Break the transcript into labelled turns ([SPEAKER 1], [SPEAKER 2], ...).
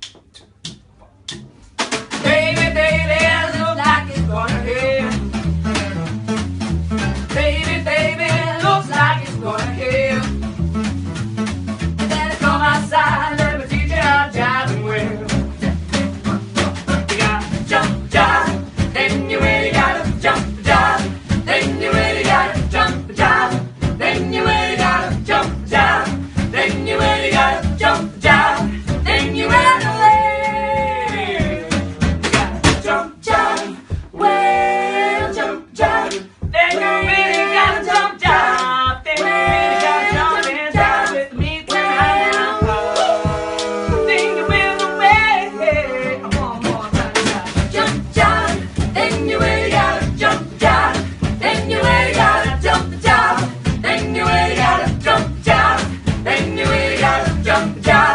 [SPEAKER 1] two, Yeah.